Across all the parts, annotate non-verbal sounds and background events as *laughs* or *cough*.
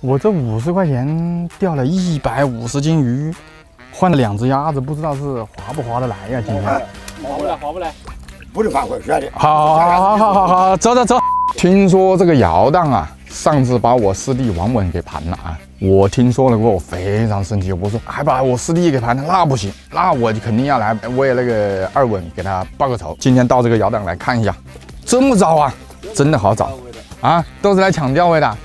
我这五十块钱钓了一百五十斤鱼，换了两只鸭子，不知道是划不划得来呀？今天划不来，划不来，不是反回选的。好，好，好，好，好，好，走走走。听说这个摇荡啊，上次把我师弟王稳给盘了啊。我听说了过，我非常生气。我说还把我师弟给盘了，那不行，那我就肯定要来为那个二稳给他报个仇。今天到这个摇荡来看一下，这么早啊，真的好早啊，都是来抢钓位的。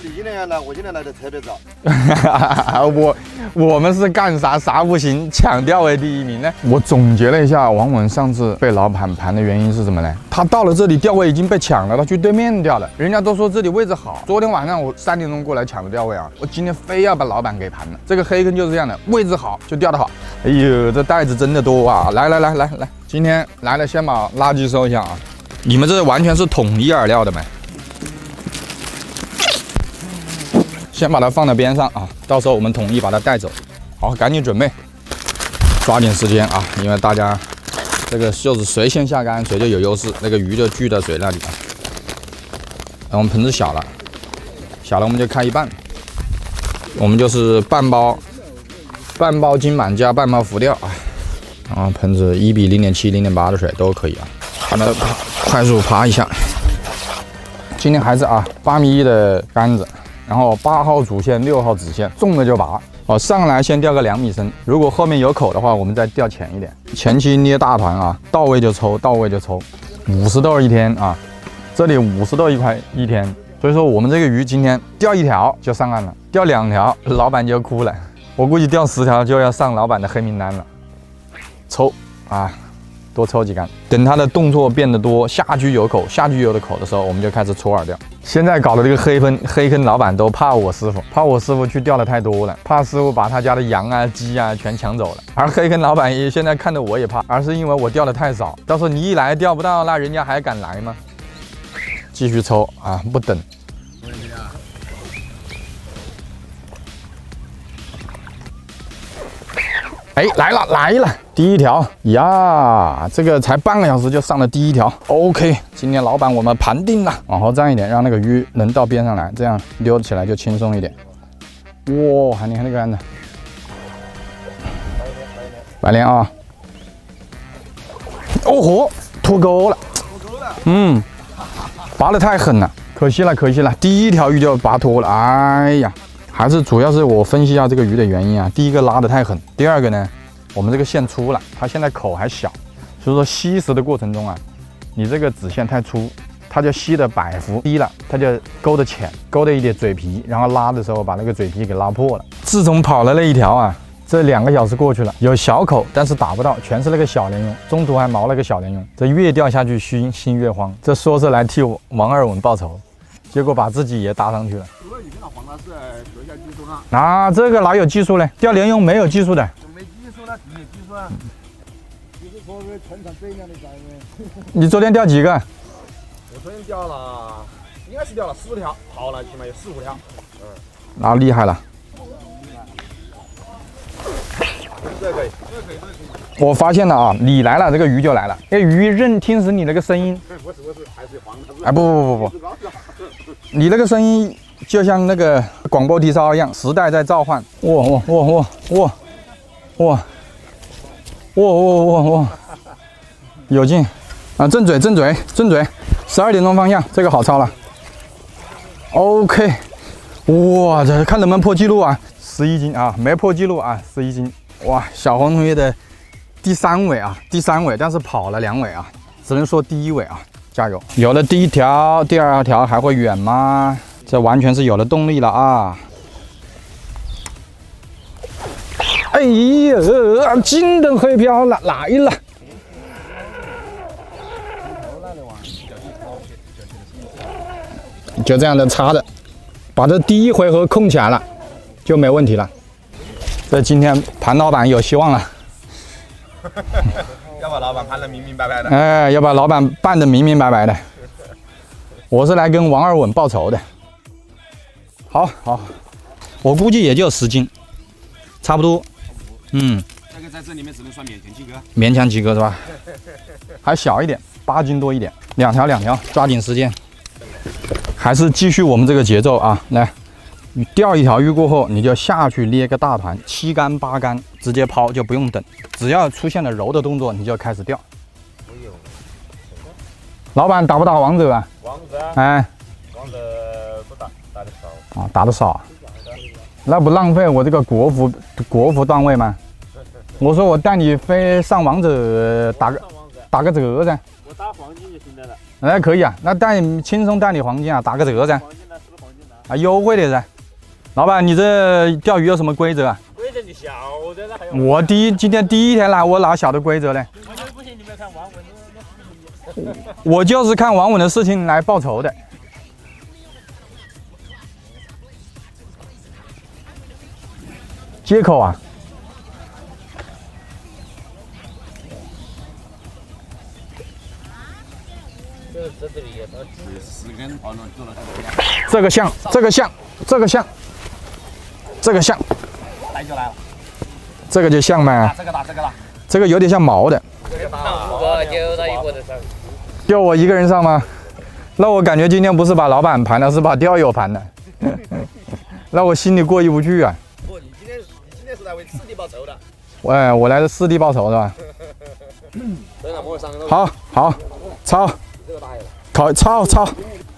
你今天来，我今天来的特别早。*laughs* 我我们是干啥啥不行，抢钓位第一名呢？我总结了一下，王文上次被老板盘的原因是什么呢？他到了这里钓位已经被抢了，他去对面钓了。人家都说这里位置好，昨天晚上我三点钟过来抢的钓位啊，我今天非要把老板给盘了。这个黑坑就是这样的，位置好就钓得好。哎呦，这袋子真的多啊！来来来来来，今天来了，先把垃圾收一下啊！你们这完全是统一饵料的没？先把它放到边上啊，到时候我们统一把它带走。好，赶紧准备，抓紧时间啊，因为大家这个就是谁先下竿谁就有优势，那个鱼就聚在水那里啊。然后我们盆子小了，小了我们就开一半，我们就是半包半包金满加半包浮钓啊。然后盆子一比零点七、零点八的水都可以啊，把它快速爬一下。今天还是啊八米一的杆子。然后八号主线，六号子线，中了就拔。哦，上来先钓个两米深，如果后面有口的话，我们再钓浅一点。前期捏大团啊，到位就抽，到位就抽。五十豆一天啊，这里五十豆一块一天，所以说我们这个鱼今天钓一条就上岸了，钓两条老板就哭了。我估计钓十条就要上老板的黑名单了。抽啊！多抽几竿，等它的动作变得多，下狙有口，下狙有的口的时候，我们就开始搓饵钓。现在搞的这个黑坑，黑坑老板都怕我师傅，怕我师傅去钓的太多了，怕师傅把他家的羊啊、鸡啊全抢走了。而黑坑老板也现在看的我也怕，而是因为我钓的太少。到时候你一来钓不到，那人家还敢来吗？继续抽啊，不等。哎，来了来了，第一条。呀，这个才半个小时就上了第一条，OK。今天老板我们盘定了，往后站一点，让那个鱼能到边上来，这样溜起来就轻松一点。哇，你看那个杆子，白鲢啊，哦豁，脱钩了，脱钩了，嗯，拔的太狠了，可惜了可惜了，第一条鱼就拔脱了，哎呀。还是主要是我分析一下这个鱼的原因啊。第一个拉得太狠，第二个呢，我们这个线粗了，它现在口还小，所以说吸食的过程中啊，你这个子线太粗，它就吸的摆幅低了，它就勾的浅，勾的一点嘴皮，然后拉的时候把那个嘴皮给拉破了。自从跑了那一条啊，这两个小时过去了，有小口，但是打不到，全是那个小鲢鳙，中途还毛了个小鲢鳙。这越钓下去心心越慌，这说是来替王二稳报仇，结果把自己也搭上去了。那这个哪有技术呢？钓鲢鳙没有技术的。没技术那没技术啊。你是说是全场最靓的仔 *laughs* 你昨天钓几个？我昨天钓了，应该是钓了四条，跑了起码有四五条。嗯，那厉害了。这可以，这可以，这可以。我发现了啊，你来了，这个鱼就来了。这，鱼认听死你那个声音。不是不是，还是黄哎，不不不不不，你那个声音。就像那个广播体操一样，时代在召唤。哇哇哇哇哇哇哇哇哇哇！有劲啊！正嘴正嘴正嘴，十二点钟方向，这个好抄了。OK，哇，这看能不能破纪录啊？十一斤啊，没破纪录啊，十一斤。哇，小红同学的第三尾啊，第三尾，但是跑了两尾啊，只能说第一尾啊，加油！有了第一条，第二条还会远吗？这完全是有了动力了啊！哎呀，金灯黑漂了，来了！就这样的插着，把这第一回合控起来了，就没问题了。这今天盘老板有希望了。*laughs* 要把老板盘的明明白白的。哎，要把老板办的明明白白的。我是来跟王二稳报仇的。好好，我估计也就十斤，差不多。嗯，这个在这里面只能算勉强及格。勉强及格是吧？还小一点，八斤多一点，两条两条，抓紧时间。还是继续我们这个节奏啊！来，钓一条鱼过后，你就下去捏个大团，七竿八竿，直接抛就不用等，只要出现了揉的动作，你就开始钓。老板打不打王者啊？王者啊，哎，王者不打，打的少。啊，打的少，那不浪费我这个国服国服段位吗？我说我带你飞上王者打个者，打个折噻，我打黄金就行了了。哎可以啊，那带你轻松带你黄金啊，打个折噻，黄金呢？是不是黄金呢？啊优惠的噻。老板，你这钓鱼有什么规则啊？规则你晓得了，还有我第一今天第一天来，我哪晓得规则嘞？我就不信你没有看王文那那。我就是看王稳的事情来报仇的。接口啊，就是这里它十根跑了做了这个像，这个像，这个像，这个像，来就来了，这个就像嘛，这个打这个大，这个有点像毛的。这个打五个就他一个人上。就我一个人上吗？那我感觉今天不是把老板盘了，是把钓友盘了。*laughs* 那我心里过意不去啊！不，你今天你今天是来为师弟报仇的。哎，我来是四弟报仇是吧？好好，抄，这个大爷了。考抄抄。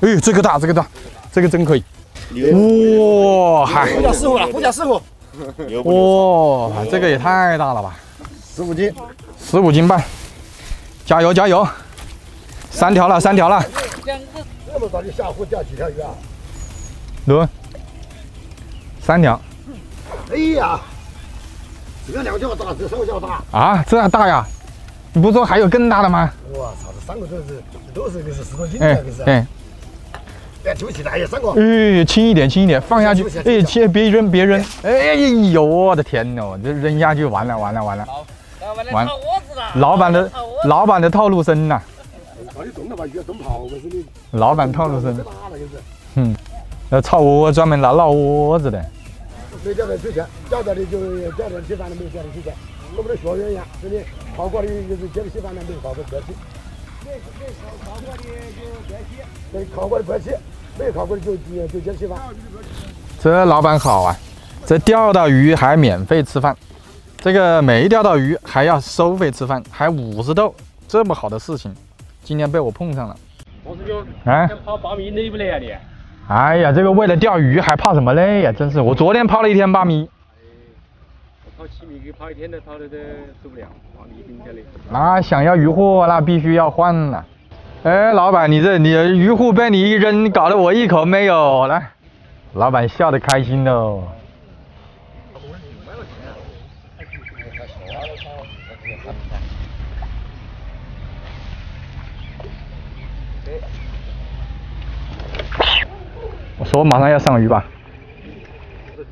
哎，这个大，这个大，这个真可以。哇，嗨，呼叫师傅了，呼叫师傅。哇，这个也太大了吧！十五斤，十五斤半，加油加油！三条了，三条了，这么早就下湖钓几条鱼啊？轮，三条哎呀，这个两个叫大，这三个叫大。啊，这样大呀？你不说还有更大的吗？我操，这三个都是都是个是十多斤哎的，个是。哎，哎，对不起，哎呀，三个。哎，轻一点，轻一点，放下去哎，切，别扔，别扔。哎呦，我的天呐，这扔下去完了，完了，完了！老板来完套窝子了。老板的老板的套路深呐，老板套路深。大了就是。呃，炒窝专门拿捞窝子的。没钓到水钱，钓到的就钓到稀饭的，没钓到水钱。我们的学员一样，这里考过的就是捡的稀饭的，没考过白起。没没考考过的就白起，对，考过的白起，没考过的就就就捡稀饭。这老板好啊，这钓到鱼还免费吃饭，这个没钓到鱼还要收费吃饭，还五十豆，这么好的事情，今天被我碰上了。王师兄，哎，想跑八米累不累啊你？哎呀，这个为了钓鱼还怕什么累呀？真是，我昨天抛了一天八米，我跑七米给跑一天都跑的都受不了，八米顶下来。那想要鱼货那必须要换了。哎，老板，你这你的鱼护被你一扔，搞得我一口没有来。老板笑得开心哦。我说我马上要上鱼吧，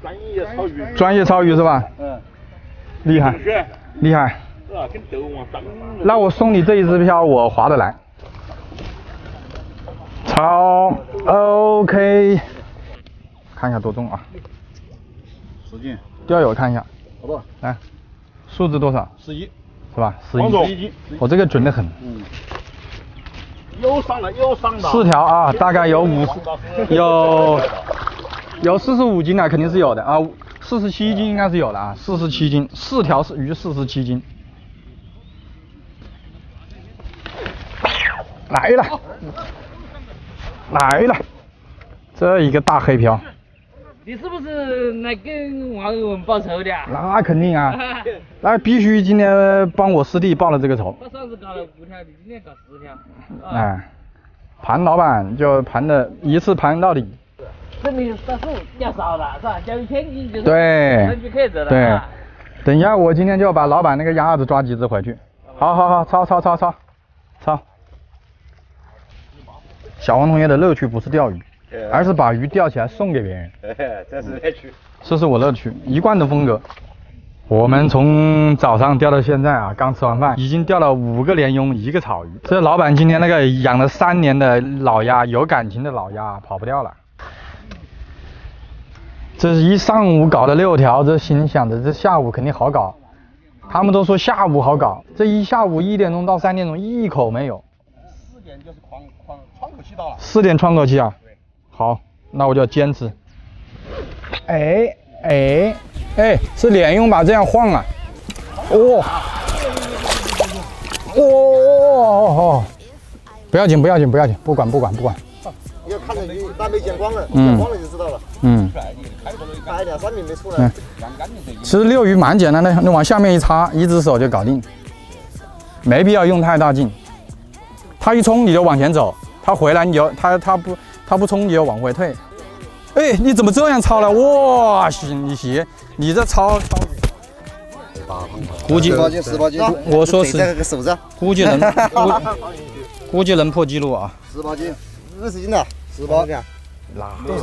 专业抄鱼，专业抄鱼是吧？嗯，厉害，厉害。那我送你这一支票，我划得来。超 OK，看一下多重啊？十斤，钓友看一下，好不好？来，数字多少？十一，是吧？十一。我这个准得很。嗯又上了，又上了。四条啊，大概有五十，有有四十五斤的肯定是有的啊，四十七斤应该是有的啊，四十七斤，四条是鱼四十七斤。来了，来了，这一个大黑漂，你是不是来跟网友们报仇的啊？那肯定啊，*laughs* 那必须今天帮我师弟报了这个仇。他上次搞了五条，你今天搞十条，啊，哎，盘老板就盘的一次盘到底。证明他数钓少了是吧？钓一千斤就是对等一下我今天就把老板那个鸭子抓几只回去。好好好，抄抄抄抄抄。小王同学的乐趣不是钓鱼，而是把鱼钓起来送给别人，*laughs* 这是乐趣。这是我乐趣，一贯的风格。我们从早上钓到现在啊，刚吃完饭，已经钓了五个鲢鳙，一个草鱼。这老板今天那个养了三年的老鸭，有感情的老鸭，跑不掉了。这是一上午搞的六条，这心想着这下午肯定好搞。他们都说下午好搞，这一下午一点钟到三点钟一口没有。四点就是狂狂窗口期到了。四点窗口期啊？好，那我就要坚持。哎哎哎，是连用吧？这样晃啊！哦。哦哦哦！不要紧，不要紧，不要紧，不管不管不管。你要看着鱼，那没见光了，嗯见光了就知道了。嗯，开两三米没出来，其实遛鱼蛮简单的，你往下面一插，一只手就搞定，没必要用太大劲。它一冲你就往前走，它回来你就他他不他不冲你就往回退。哎，你怎么这样抄了？哇，行你行，你这抄抄估计十八斤，十八斤，我说是这个手子，估计能 *laughs* 估估计能破纪录啊！十八斤，二十斤的，十八斤，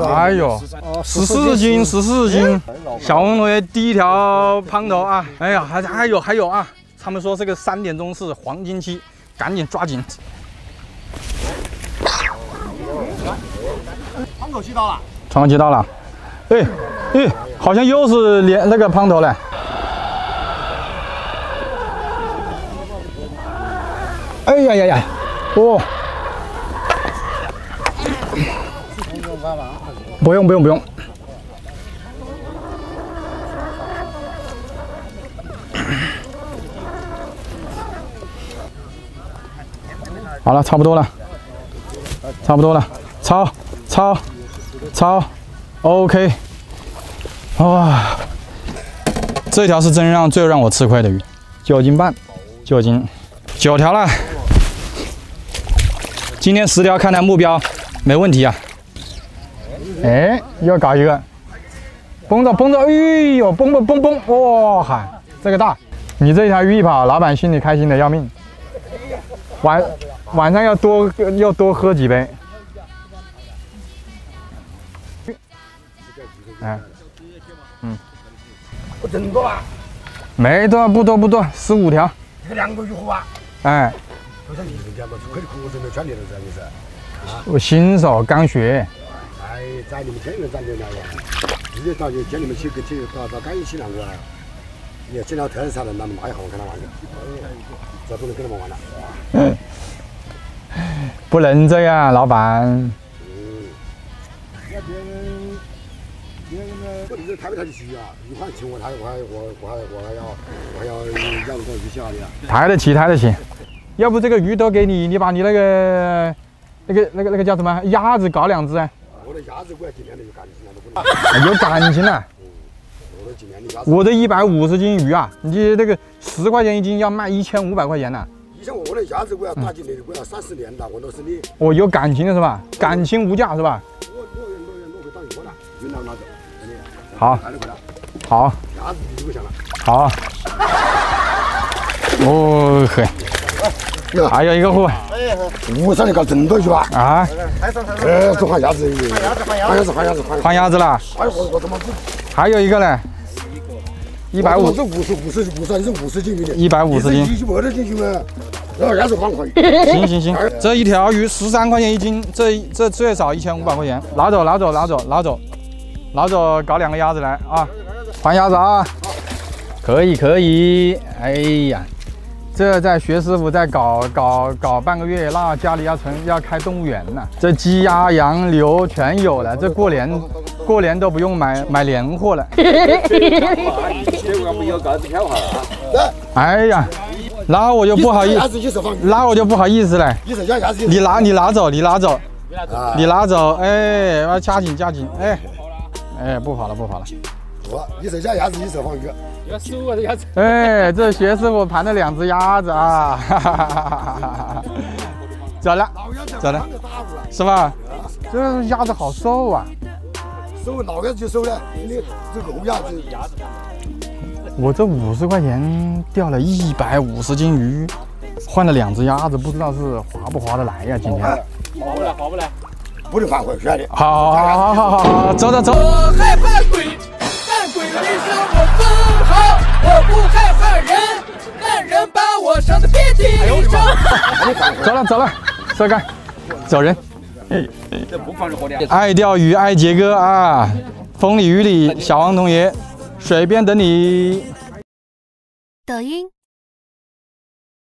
哎呦，十四斤，十四斤！小红同学第一条胖头啊！哎呀，还还有还有啊！他们说这个三点钟是黄金期，赶紧抓紧！口期到了，长期到了，哎哎，好像又是连那个胖头嘞！哎呀呀呀！哦，不用不用不用。好了，差不多了，差不多了，抄抄抄，OK。哇，这条是真让最让我吃亏的鱼，九斤半，九斤，九条了。今天十条，看来目标没问题啊。哎，又搞一个，绷着绷着，哎呦，绷绷绷绷，哇哈，这个大！你这条鱼一跑，老板心里开心的要命。晚晚上要多要多喝几杯。哎，不真多啊，没多不多不多，十五条。这个两个鱼货啊，哎，不家是。我新手刚学，哎，在你们天人站的那个，直接到就叫你们去去到到干一起两个，也尽量特色才能那么那一行跟他玩的，这不能跟他们玩了。*laughs* 不能这样，老板。嗯，那别人别人呢，我这抬不抬得起啊？一块钱我抬，我还我我还我还要我还要要个鱼虾的呀。抬得起，抬得起。要不这个鱼都给你，你把你那个那个那个那个叫什么鸭子搞两只啊？我的鸭子我要今天的有感情了，都不能。有感情了。我的几年的鸭子，我的一百五十斤鱼啊，你那个十块钱一斤要卖一千五百块钱呢。以前我的鸭子我要打进来，我要三十年了，我都是你，我，有感情的是吧？感情无价是吧？我我我我会当鱼货了，云南拿走，真的。好，好，鸭子就不想了。好。哦嘿，还有一个货武山里搞真多鱼吧？啊，哎，这换鸭子，换鸭子，换鸭子，换鸭子，换换鸭子了，还有一个嘞，一百五。我，是五十五十五十是五十斤鱼的，一百五十斤。一百多斤鱼嘛，然后鸭子换块，行行行，这一条鱼十三块钱一斤，这这最少一千五百块钱，拿走拿走拿走拿走，拿走搞两个鸭子来啊，还鸭子啊，可以可以，哎呀，这在学师傅再搞搞搞半个月，那家里要成要开动物园了，这鸡鸭羊牛全有了，这过年过年都不用买买年货了。*laughs* 哎呀，那我就不好意思，那我就不好意思了。你拿你拿走，你拿走，啊。你拿走，哎，要加紧加紧，哎，哎，不跑了不跑了，我一手下鸭子，一手放鱼，哎，这学师傅盘了两只鸭子啊，哈哈哈哈哈哈，走了。走了，是吧？这鸭子好瘦啊，收老鸭子就收了，你这个红鸭子，我这五十块钱钓了一百五十斤鱼，换了两只鸭子，不知道是划不划得来呀？今天。划，不能反悔，兄弟。好，好，好，好，好，好，走走走。我害怕鬼，但鬼没伤我分毫。我不害怕人，但人把我伤得遍体鳞伤。走了走了，帅哥，走人。爱钓鱼爱杰哥啊，风里雨里，小王同学，水边等你。抖音、